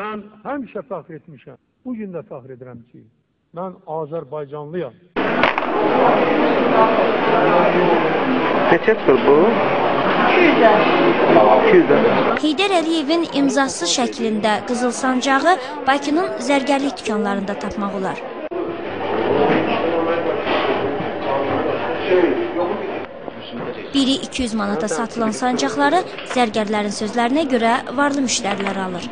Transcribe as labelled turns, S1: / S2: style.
S1: Mən həmişə fəxr etmişəm. Bu gün də fəxr edirəm ki, mən Azərbaycanlıyam.
S2: Neçədir bu? 200
S3: Heydər Əliyevin imzası şəklində qızıl sancağı Bakının zərgərlik dükanlarında tapmaq olar. Biri 200 manata satılan sancaqları zərgərlərin sözlərinə görə varlı müştərilər alır.